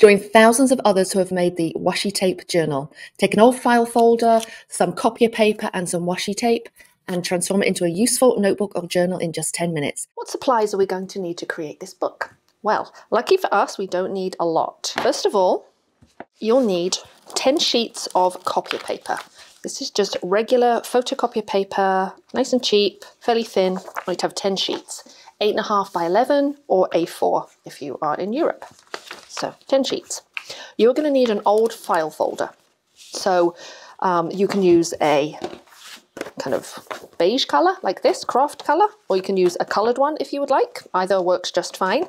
Join thousands of others who have made the washi tape journal. Take an old file folder, some copier paper, and some washi tape, and transform it into a useful notebook or journal in just 10 minutes. What supplies are we going to need to create this book? Well, lucky for us, we don't need a lot. First of all, you'll need 10 sheets of copier paper. This is just regular photocopier paper, nice and cheap, fairly thin. I need to have 10 sheets, 8.5 by 11 or A4 if you are in Europe. So 10 sheets. You're going to need an old file folder. So um, you can use a kind of beige colour like this, craft colour, or you can use a coloured one if you would like. Either works just fine.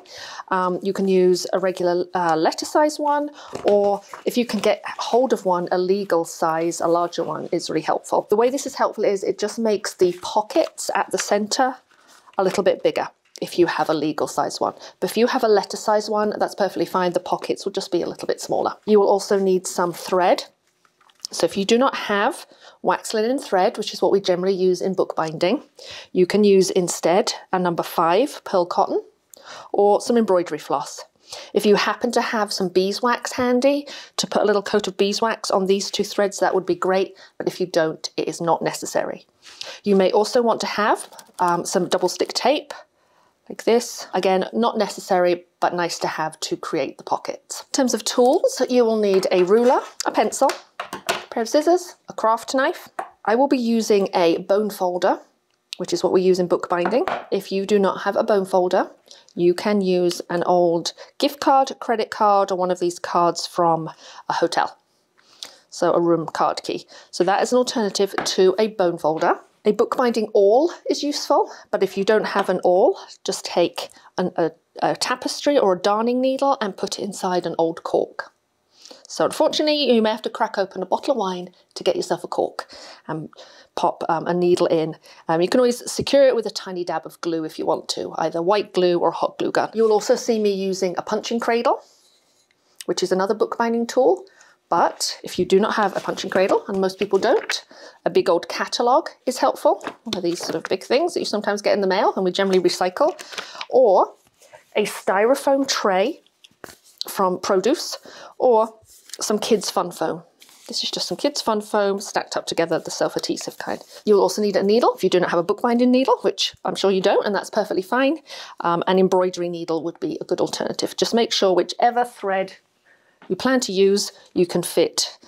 Um, you can use a regular uh, letter size one, or if you can get hold of one, a legal size, a larger one is really helpful. The way this is helpful is it just makes the pockets at the centre a little bit bigger if you have a legal size one. But if you have a letter size one, that's perfectly fine. The pockets will just be a little bit smaller. You will also need some thread. So if you do not have wax linen thread, which is what we generally use in bookbinding. You can use instead a number five pearl cotton or some embroidery floss. If you happen to have some beeswax handy to put a little coat of beeswax on these two threads, that would be great, but if you don't, it is not necessary. You may also want to have um, some double stick tape, like this. Again, not necessary, but nice to have to create the pockets. In terms of tools, you will need a ruler, a pencil, pair of scissors, a craft knife. I will be using a bone folder, which is what we use in bookbinding. If you do not have a bone folder, you can use an old gift card, credit card, or one of these cards from a hotel. So a room card key. So that is an alternative to a bone folder. A bookbinding awl is useful, but if you don't have an awl, just take an, a, a tapestry or a darning needle and put it inside an old cork. So unfortunately, you may have to crack open a bottle of wine to get yourself a cork and pop um, a needle in. Um, you can always secure it with a tiny dab of glue if you want to, either white glue or hot glue gun. You'll also see me using a punching cradle, which is another bookbinding tool. But if you do not have a punching cradle, and most people don't, a big old catalogue is helpful. One of these sort of big things that you sometimes get in the mail and we generally recycle. Or a styrofoam tray from produce, or some kids fun foam. This is just some kids fun foam stacked up together, the self-adhesive kind. You'll also need a needle if you do not have a bookbinding needle, which I'm sure you don't, and that's perfectly fine. Um, an embroidery needle would be a good alternative. Just make sure whichever thread you plan to use, you can fit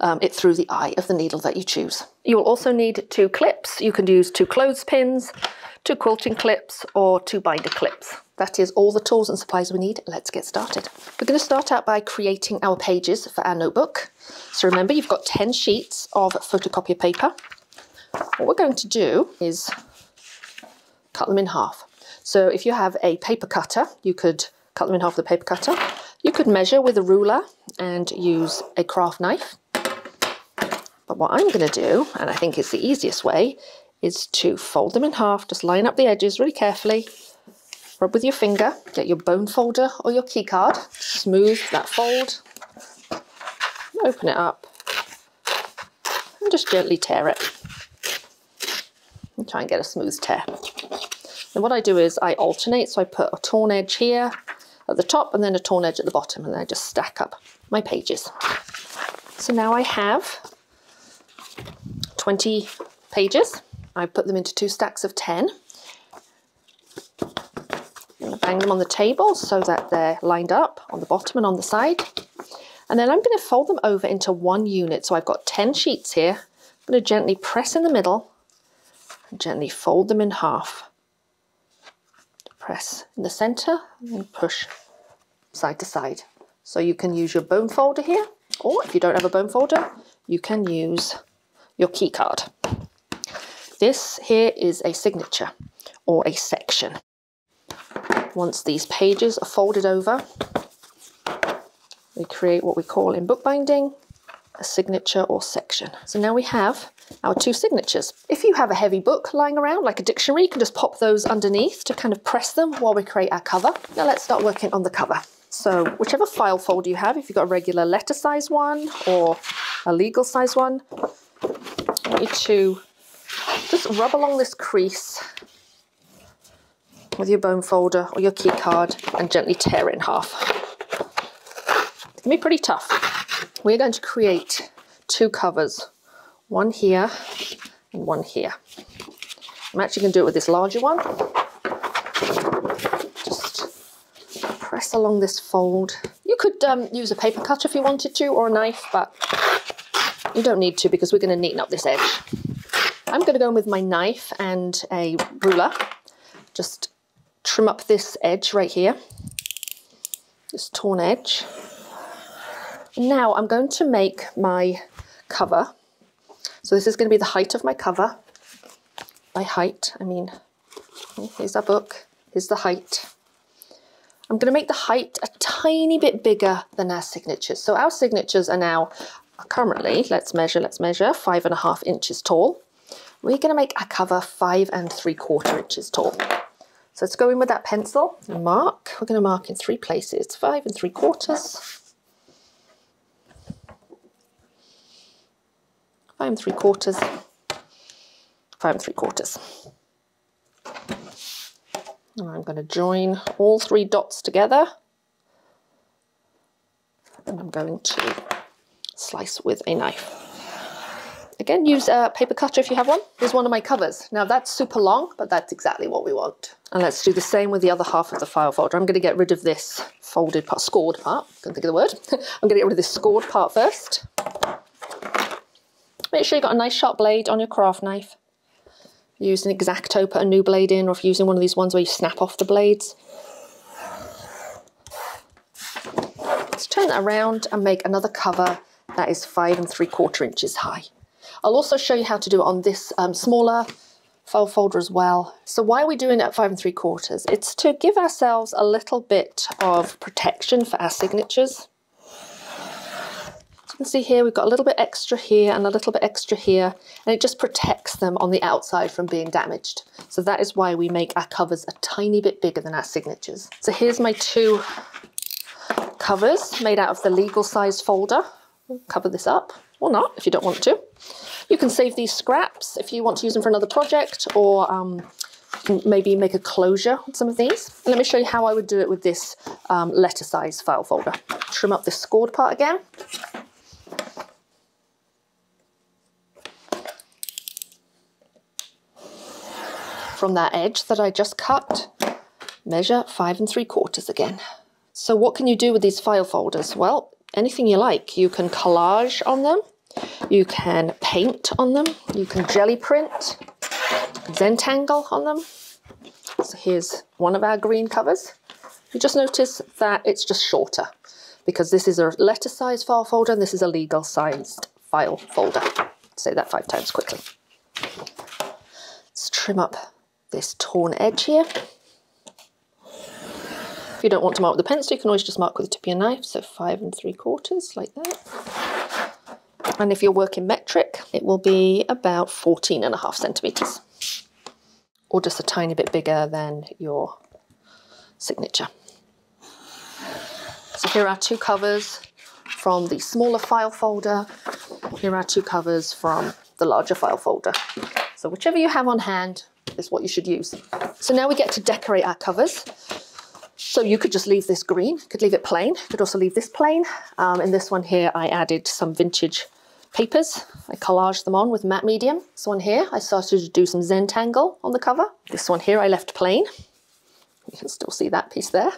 um, it through the eye of the needle that you choose. You'll also need two clips. You can use two clothespins, two quilting clips, or two binder clips. That is all the tools and supplies we need. Let's get started. We're going to start out by creating our pages for our notebook. So remember, you've got 10 sheets of photocopier paper. What we're going to do is cut them in half. So if you have a paper cutter, you could cut them in half with a paper cutter. You could measure with a ruler and use a craft knife. But what I'm going to do, and I think it's the easiest way, is to fold them in half, just line up the edges really carefully, Rub with your finger, get your bone folder or your key card, smooth that fold, open it up, and just gently tear it. And try and get a smooth tear. And what I do is I alternate, so I put a torn edge here at the top and then a torn edge at the bottom, and then I just stack up my pages. So now I have 20 pages. I put them into two stacks of 10 bang them on the table so that they're lined up on the bottom and on the side. And then I'm going to fold them over into one unit. So I've got 10 sheets here. I'm going to gently press in the middle and gently fold them in half. Press in the center and push side to side. So you can use your bone folder here, or if you don't have a bone folder, you can use your key card. This here is a signature or a section. Once these pages are folded over, we create what we call in bookbinding a signature or section. So now we have our two signatures. If you have a heavy book lying around, like a dictionary, you can just pop those underneath to kind of press them while we create our cover. Now let's start working on the cover. So whichever file folder you have, if you've got a regular letter size one or a legal size one, I want you to just rub along this crease with your bone folder or your key card and gently tear it in half. Going to be pretty tough. We're going to create two covers, one here and one here. I'm actually going to do it with this larger one. Just press along this fold. You could um, use a paper cutter if you wanted to, or a knife, but you don't need to because we're going to neaten up this edge. I'm going to go in with my knife and a ruler. Just trim up this edge right here, this torn edge. Now I'm going to make my cover. So this is going to be the height of my cover. By height, I mean, here's our book, here's the height. I'm going to make the height a tiny bit bigger than our signatures. So our signatures are now currently, let's measure, let's measure, five and a half inches tall. We're going to make our cover five and three quarter inches tall. So let's go in with that pencil and mark. We're going to mark in three places, five and three quarters. Five and three quarters. Five and three quarters. And I'm going to join all three dots together. And I'm going to slice with a knife. Again, use a paper cutter if you have one. Here's one of my covers. Now that's super long, but that's exactly what we want. And let's do the same with the other half of the file folder. I'm gonna get rid of this folded part, scored part, couldn't think of the word. I'm gonna get rid of this scored part first. Make sure you've got a nice sharp blade on your craft knife. Use an X-Acto, put a new blade in, or if you're using one of these ones where you snap off the blades. Let's turn that around and make another cover that is five and three quarter inches high. I'll also show you how to do it on this um, smaller file folder as well. So why are we doing it at five and three quarters? It's to give ourselves a little bit of protection for our signatures. You can see here we've got a little bit extra here and a little bit extra here and it just protects them on the outside from being damaged. So that is why we make our covers a tiny bit bigger than our signatures. So here's my two covers made out of the legal size folder. Cover this up or not if you don't want to. You can save these scraps if you want to use them for another project or um, maybe make a closure on some of these. And let me show you how I would do it with this um, letter size file folder. Trim up this scored part again. From that edge that I just cut, measure five and three quarters again. So what can you do with these file folders? Well, anything you like. You can collage on them, you can paint on them, you can jelly print, Zentangle on them. So here's one of our green covers. You just notice that it's just shorter because this is a letter size file folder and this is a legal sized file folder. Say that five times quickly. Let's trim up this torn edge here. If you don't want to mark with a pencil, you can always just mark with the tip of your knife. So five and three quarters, like that. And if you're working metric, it will be about 14 and a half centimetres. Or just a tiny bit bigger than your signature. So here are two covers from the smaller file folder. Here are two covers from the larger file folder. So whichever you have on hand is what you should use. So now we get to decorate our covers. So you could just leave this green, could leave it plain, could also leave this plain. Um, in this one here, I added some vintage papers. I collaged them on with matte medium. This one here, I started to do some Zentangle on the cover. This one here, I left plain. You can still see that piece there.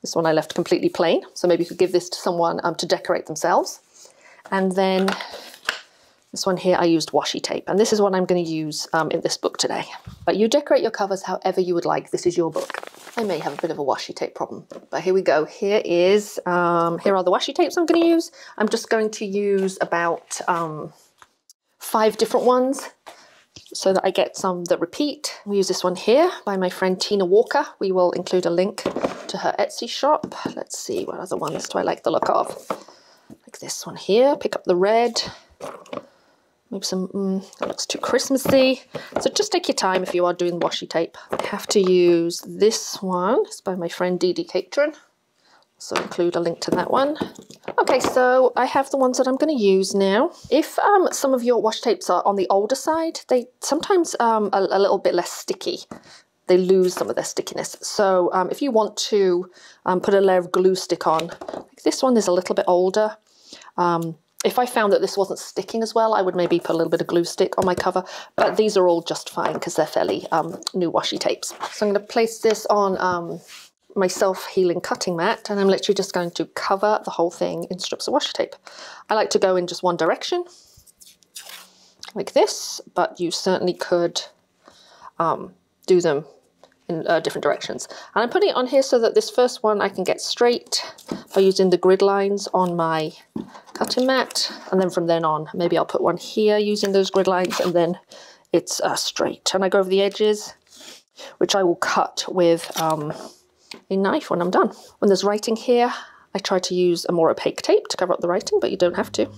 This one I left completely plain. So maybe you could give this to someone um, to decorate themselves. And then this one here, I used washi tape, and this is what I'm going to use um, in this book today. But you decorate your covers however you would like. This is your book. I may have a bit of a washi tape problem, but here we go. Here is, um, here are the washi tapes I'm going to use. I'm just going to use about um, five different ones so that I get some that repeat. We use this one here by my friend Tina Walker. We will include a link to her Etsy shop. Let's see, what other ones do I like the look of? Like this one here, pick up the red. Maybe some, mm, that looks too Christmassy. So just take your time if you are doing washi tape. I have to use this one. It's by my friend Dee Dee Catron. So include a link to that one. Okay, so I have the ones that I'm going to use now. If um, some of your washi tapes are on the older side, they sometimes um, a, a little bit less sticky. they lose some of their stickiness. So um, if you want to um, put a layer of glue stick on, like this one is a little bit older. Um, if I found that this wasn't sticking as well, I would maybe put a little bit of glue stick on my cover, but these are all just fine because they're fairly um, new washi tapes. So I'm going to place this on um, my self-healing cutting mat and I'm literally just going to cover the whole thing in strips of washi tape. I like to go in just one direction, like this, but you certainly could um, do them in uh, different directions. And I'm putting it on here so that this first one I can get straight by using the grid lines on my cutting mat. And then from then on, maybe I'll put one here using those grid lines and then it's uh, straight. And I go over the edges, which I will cut with um, a knife when I'm done. When there's writing here, I try to use a more opaque tape to cover up the writing, but you don't have to.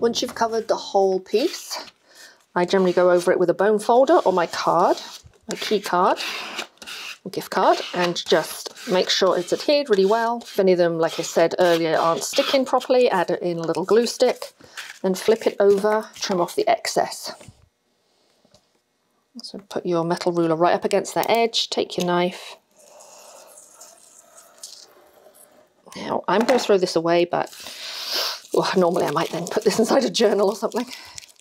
Once you've covered the whole piece, I generally go over it with a bone folder or my card, my key card, gift card, and just make sure it's adhered really well. If any of them, like I said earlier, aren't sticking properly, add in a little glue stick, then flip it over, trim off the excess. So put your metal ruler right up against that edge, take your knife. Now, I'm going to throw this away, but well, normally I might then put this inside a journal or something.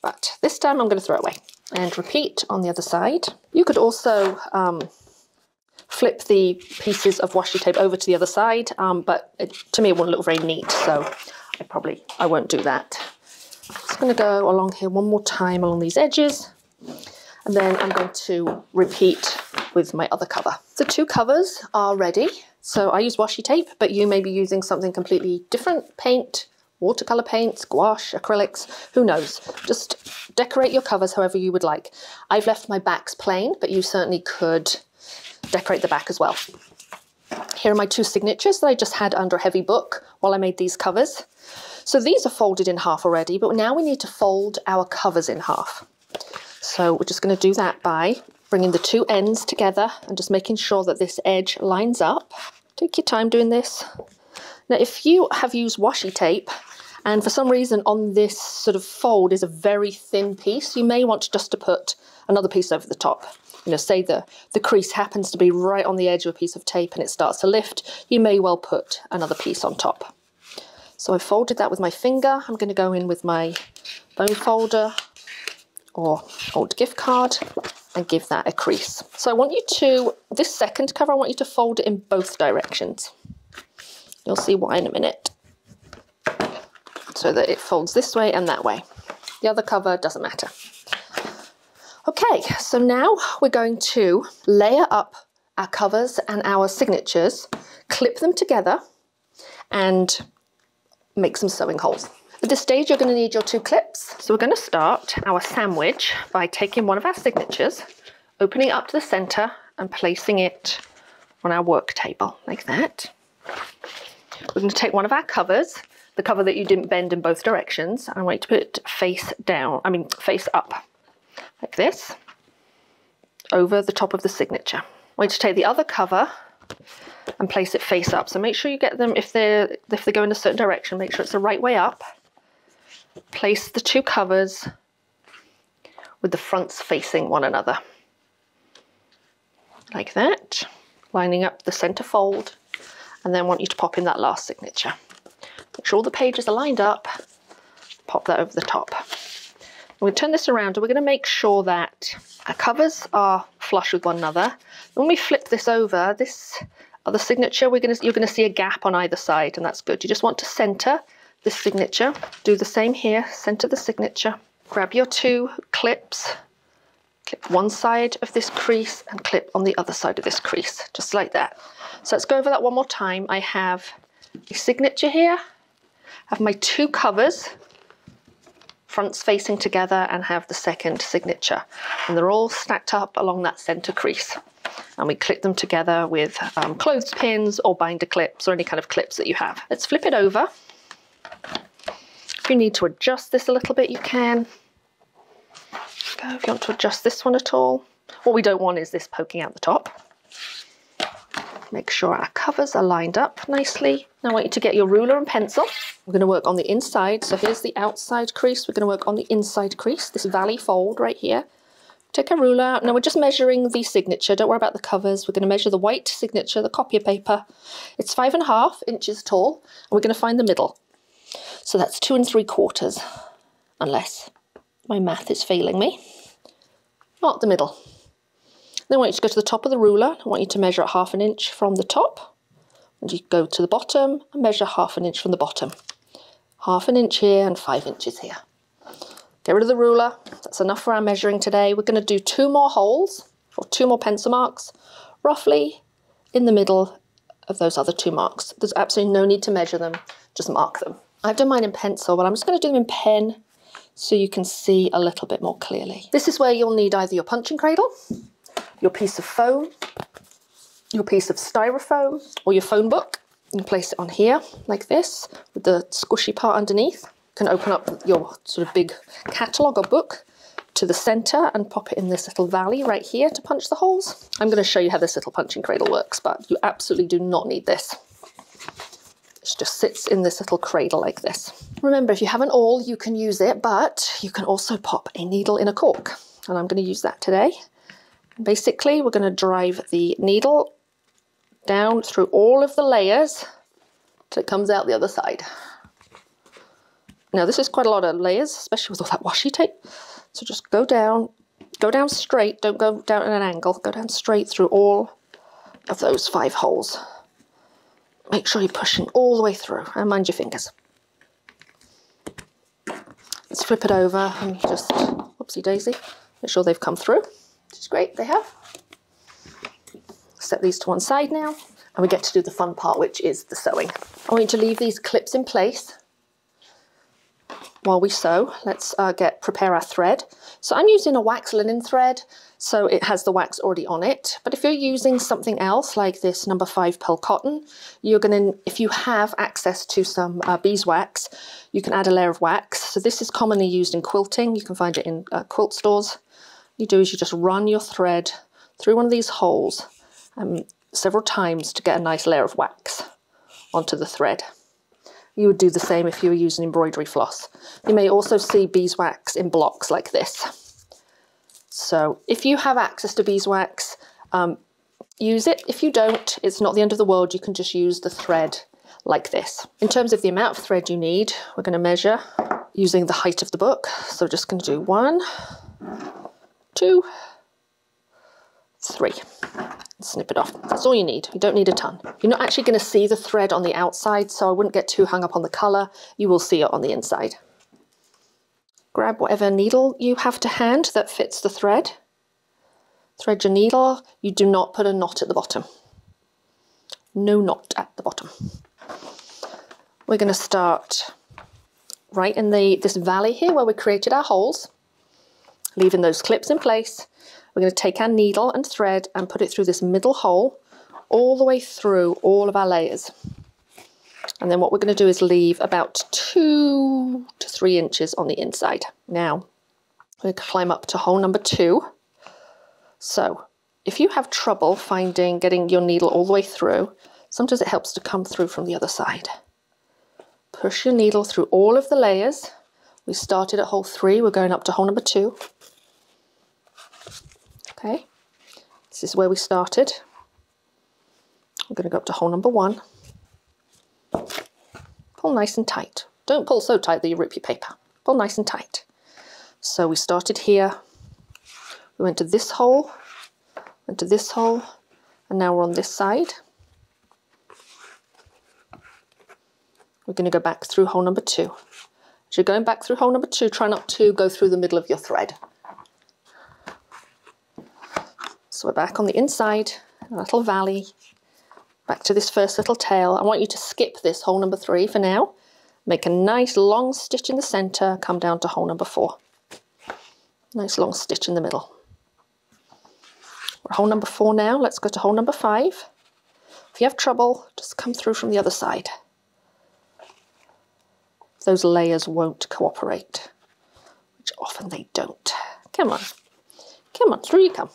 But this time I'm going to throw it away. And repeat on the other side. You could also um, flip the pieces of washi tape over to the other side, um, but it, to me it wouldn't look very neat, so I probably I won't do that. I'm Just going to go along here one more time along these edges, and then I'm going to repeat with my other cover. The two covers are ready. So I use washi tape, but you may be using something completely different, paint, watercolor paints, gouache, acrylics, who knows. Just decorate your covers however you would like. I've left my backs plain, but you certainly could decorate the back as well. Here are my two signatures that I just had under a heavy book while I made these covers. So these are folded in half already, but now we need to fold our covers in half. So we're just going to do that by bringing the two ends together and just making sure that this edge lines up. Take your time doing this. Now, if you have used washi tape, and for some reason on this sort of fold is a very thin piece, you may want just to put another piece over the top. You know, say the, the crease happens to be right on the edge of a piece of tape and it starts to lift, you may well put another piece on top. So I folded that with my finger. I'm going to go in with my bone folder or old gift card and give that a crease. So I want you to, this second cover, I want you to fold it in both directions. You'll see why in a minute so that it folds this way and that way. The other cover doesn't matter. Okay, so now we're going to layer up our covers and our signatures, clip them together and make some sewing holes. At this stage, you're going to need your two clips. So we're going to start our sandwich by taking one of our signatures, opening it up to the center and placing it on our work table like that. We're going to take one of our covers the cover that you didn't bend in both directions. I want you to put it face down, I mean face up, like this, over the top of the signature. I want you to take the other cover and place it face up. So make sure you get them, if, they're, if they go in a certain direction, make sure it's the right way up. Place the two covers with the fronts facing one another. Like that, lining up the center fold, and then want you to pop in that last signature. Make sure all the pages are lined up. Pop that over the top. I'm going to turn this around and we're going to make sure that our covers are flush with one another. When we flip this over, this other signature, we're going to, you're going to see a gap on either side and that's good. You just want to center this signature. Do the same here, center the signature. Grab your two clips, clip one side of this crease and clip on the other side of this crease, just like that. So let's go over that one more time. I have a signature here have my two covers, fronts facing together and have the second signature. And they're all stacked up along that center crease. And we clip them together with um, clothespins or binder clips or any kind of clips that you have. Let's flip it over. If you need to adjust this a little bit, you can. If you want to adjust this one at all. What we don't want is this poking out the top. Make sure our covers are lined up nicely. Now I want you to get your ruler and pencil. We're going to work on the inside. So here's the outside crease. We're going to work on the inside crease, this valley fold right here. Take a ruler. Now we're just measuring the signature. Don't worry about the covers. We're going to measure the white signature, the copier paper. It's five and a half inches tall. And we're going to find the middle. So that's two and three quarters, unless my math is failing me. Not the middle. Then I want you to go to the top of the ruler. I want you to measure half an inch from the top. And you go to the bottom and measure half an inch from the bottom. Half an inch here and five inches here. Get rid of the ruler. That's enough for our measuring today. We're going to do two more holes or two more pencil marks, roughly in the middle of those other two marks. There's absolutely no need to measure them, just mark them. I've done mine in pencil, but I'm just going to do them in pen so you can see a little bit more clearly. This is where you'll need either your punching cradle your piece of foam, your piece of styrofoam, or your phone book. You place it on here like this with the squishy part underneath. You can open up your sort of big catalogue or book to the centre and pop it in this little valley right here to punch the holes. I'm going to show you how this little punching cradle works, but you absolutely do not need this. It just sits in this little cradle like this. Remember, if you have an awl, you can use it, but you can also pop a needle in a cork. And I'm going to use that today. Basically, we're going to drive the needle down through all of the layers till it comes out the other side. Now this is quite a lot of layers, especially with all that washi tape. So just go down, go down straight, don't go down at an angle, go down straight through all of those five holes. Make sure you're pushing all the way through and mind your fingers. Let's flip it over and just, whoopsie daisy, make sure they've come through which is great, they have. Set these to one side now, and we get to do the fun part, which is the sewing. I want you to leave these clips in place while we sew. Let's uh, get prepare our thread. So I'm using a wax linen thread, so it has the wax already on it. But if you're using something else like this number five pearl cotton, you're gonna, if you have access to some uh, beeswax, you can add a layer of wax. So this is commonly used in quilting. You can find it in uh, quilt stores you do is you just run your thread through one of these holes um, several times to get a nice layer of wax onto the thread. You would do the same if you were using embroidery floss. You may also see beeswax in blocks like this. So if you have access to beeswax, um, use it. If you don't, it's not the end of the world. You can just use the thread like this. In terms of the amount of thread you need, we're going to measure using the height of the book. So just going to do one, two, three. Snip it off. That's all you need. You don't need a ton. You're not actually going to see the thread on the outside, so I wouldn't get too hung up on the colour. You will see it on the inside. Grab whatever needle you have to hand that fits the thread. Thread your needle. You do not put a knot at the bottom. No knot at the bottom. We're going to start right in the this valley here where we created our holes leaving those clips in place. We're going to take our needle and thread and put it through this middle hole all the way through all of our layers. And then what we're going to do is leave about two to three inches on the inside. Now, we're going to climb up to hole number two. So, if you have trouble finding getting your needle all the way through, sometimes it helps to come through from the other side. Push your needle through all of the layers. We started at hole three, we're going up to hole number two. Okay, this is where we started. I'm going to go up to hole number one. Pull nice and tight. Don't pull so tight that you rip your paper. Pull nice and tight. So we started here. We went to this hole, went to this hole, and now we're on this side. We're going to go back through hole number two. You're going back through hole number two, try not to go through the middle of your thread. So we're back on the inside, a little valley, back to this first little tail. I want you to skip this hole number three for now. Make a nice long stitch in the center, come down to hole number four. Nice long stitch in the middle. We're hole number four now, let's go to hole number five. If you have trouble, just come through from the other side. Those layers won't cooperate, which often they don't. Come on. Come on, through you come.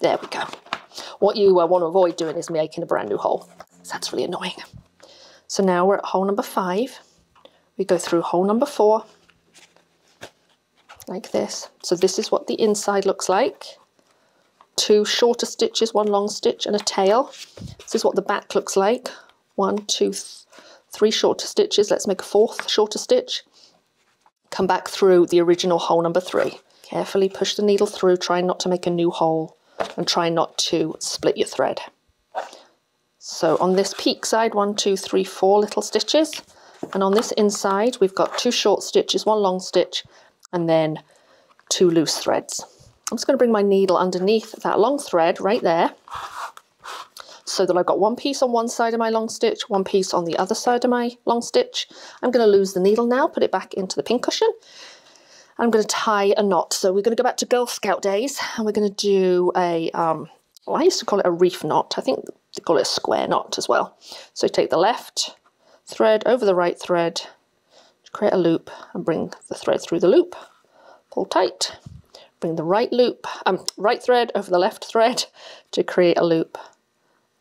There we go. What you uh, want to avoid doing is making a brand new hole. That's really annoying. So now we're at hole number five. We go through hole number four, like this. So this is what the inside looks like. Two shorter stitches, one long stitch and a tail. This is what the back looks like. One, two, three shorter stitches. Let's make a fourth shorter stitch. Come back through the original hole number three. Carefully push the needle through, try not to make a new hole and try not to split your thread. So on this peak side, one, two, three, four little stitches. And on this inside, we've got two short stitches, one long stitch, and then two loose threads. I'm just going to bring my needle underneath that long thread right there so that I've got one piece on one side of my long stitch, one piece on the other side of my long stitch. I'm going to lose the needle now, put it back into the pincushion. And I'm going to tie a knot. So we're going to go back to Girl Scout days and we're going to do a, um, well, I used to call it a reef knot. I think they call it a square knot as well. So take the left thread over the right thread, create a loop and bring the thread through the loop. Pull tight, bring the right loop, um, right thread over the left thread to create a loop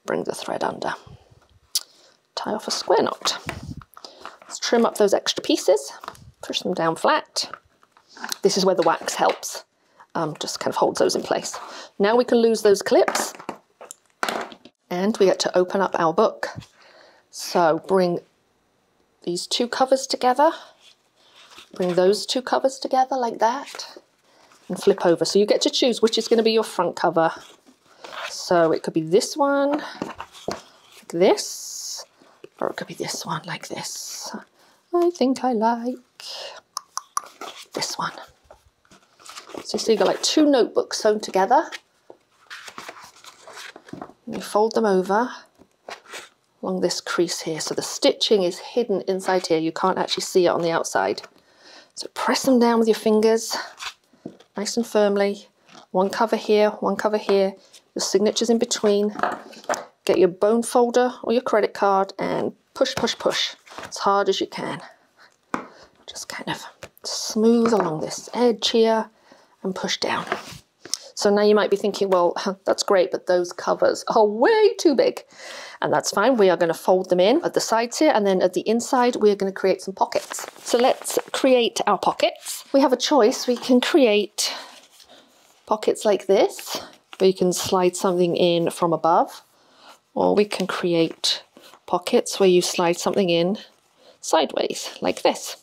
bring the thread under. Tie off a square knot. Let's trim up those extra pieces, push them down flat. This is where the wax helps, um, just kind of holds those in place. Now we can lose those clips and we get to open up our book. So bring these two covers together, bring those two covers together like that and flip over. So you get to choose which is going to be your front cover so it could be this one, like this, or it could be this one, like this. I think I like this one. So you see you've got like two notebooks sewn together. And you fold them over along this crease here. So the stitching is hidden inside here. You can't actually see it on the outside. So press them down with your fingers, nice and firmly. One cover here, one cover here your signatures in between. Get your bone folder or your credit card and push, push, push as hard as you can. Just kind of smooth along this edge here and push down. So now you might be thinking, well, that's great, but those covers are way too big. And that's fine. We are going to fold them in at the sides here, and then at the inside, we're going to create some pockets. So let's create our pockets. We have a choice. We can create pockets like this where you can slide something in from above or we can create pockets where you slide something in sideways like this.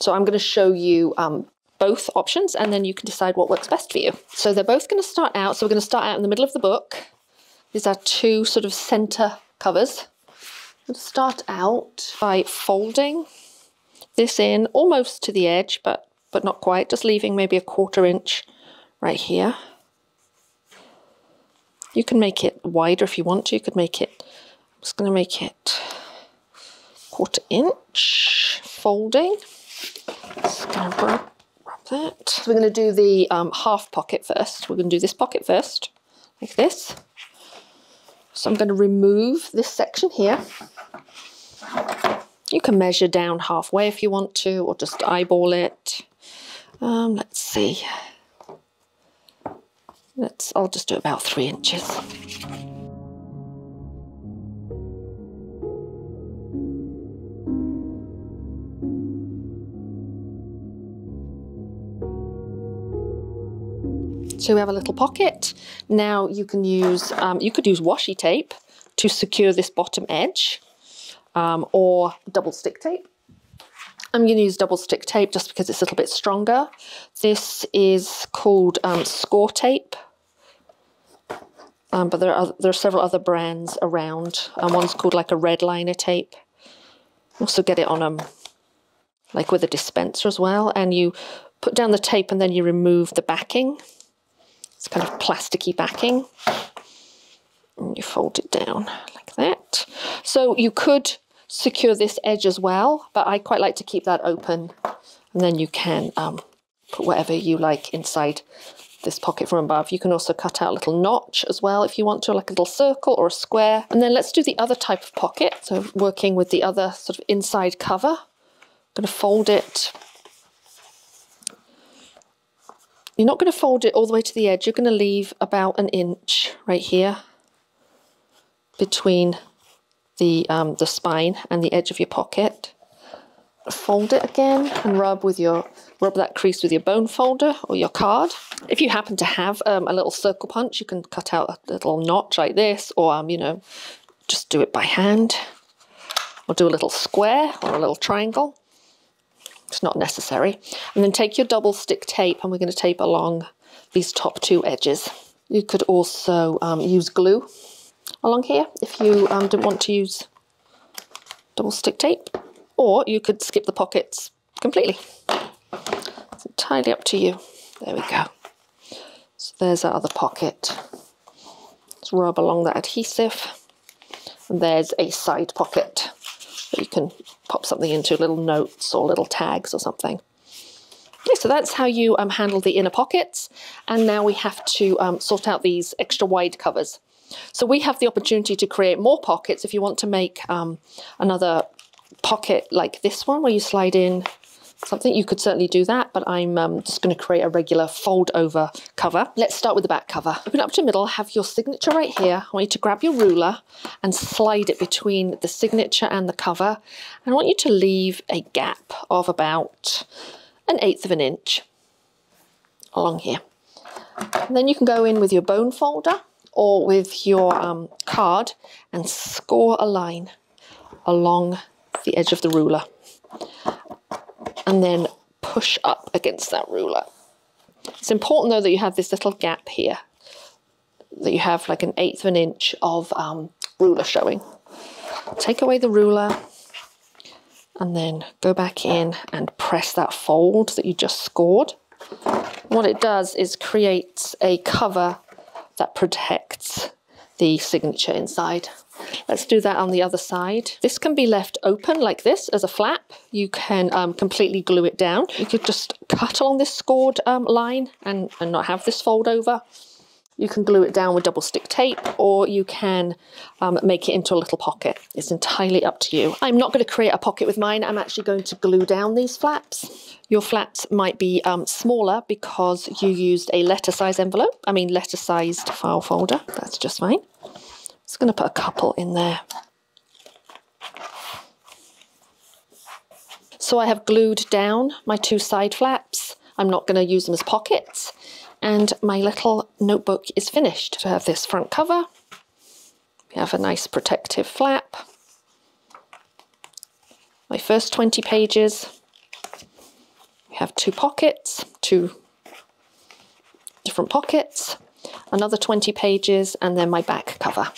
So I'm going to show you um, both options and then you can decide what works best for you. So they're both going to start out, so we're going to start out in the middle of the book. These are two sort of center covers. To start out by folding this in almost to the edge, but, but not quite, just leaving maybe a quarter inch right here. You can make it wider if you want to. You could make it, I'm just going to make it quarter inch folding. Just going to that. So we're going to do the um, half pocket first. We're going to do this pocket first, like this. So I'm going to remove this section here. You can measure down halfway if you want to, or just eyeball it. Um, let's see. I'll just do about three inches. So we have a little pocket. Now you can use, um, you could use washi tape to secure this bottom edge um, or double stick tape. I'm going to use double stick tape just because it's a little bit stronger. This is called um, Scor-Tape um, but there are there are several other brands around. Um, one's called like a red liner tape. Also get it on um like with a dispenser as well, and you put down the tape and then you remove the backing. It's kind of plasticky backing. And you fold it down like that. So you could secure this edge as well, but I quite like to keep that open, and then you can um, put whatever you like inside this pocket from above. You can also cut out a little notch as well if you want to, like a little circle or a square. And then let's do the other type of pocket. So working with the other sort of inside cover. I'm going to fold it You're not going to fold it all the way to the edge. You're going to leave about an inch right here between the, um, the spine and the edge of your pocket. Fold it again and rub with your rub that crease with your bone folder or your card. If you happen to have um, a little circle punch, you can cut out a little notch like this, or um, you know, just do it by hand, or do a little square or a little triangle. It's not necessary. And then take your double stick tape, and we're going to tape along these top two edges. You could also um, use glue along here if you um, didn't want to use double stick tape or you could skip the pockets completely. It's entirely up to you. There we go. So there's our other pocket. Let's rub along that adhesive. And there's a side pocket that you can pop something into, little notes or little tags or something. Okay, so that's how you um, handle the inner pockets. And now we have to um, sort out these extra wide covers. So we have the opportunity to create more pockets if you want to make um, another pocket like this one where you slide in something. You could certainly do that but I'm um, just going to create a regular fold over cover. Let's start with the back cover. Open up to middle. Have your signature right here. I want you to grab your ruler and slide it between the signature and the cover. And I want you to leave a gap of about an eighth of an inch along here. And then you can go in with your bone folder or with your um, card and score a line along the edge of the ruler and then push up against that ruler. It's important though that you have this little gap here, that you have like an eighth of an inch of um, ruler showing. Take away the ruler and then go back in and press that fold that you just scored. What it does is creates a cover that protects the signature inside. Let's do that on the other side. This can be left open like this as a flap. You can um, completely glue it down. You could just cut along this scored um, line and, and not have this fold over. You can glue it down with double stick tape or you can um, make it into a little pocket. It's entirely up to you. I'm not going to create a pocket with mine. I'm actually going to glue down these flaps. Your flaps might be um, smaller because you used a letter size envelope. I mean letter sized file folder. That's just fine. Just going to put a couple in there. So I have glued down my two side flaps. I'm not going to use them as pockets and my little notebook is finished. So I have this front cover, we have a nice protective flap, my first 20 pages, we have two pockets, two different pockets, another 20 pages, and then my back cover.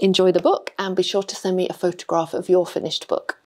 Enjoy the book and be sure to send me a photograph of your finished book.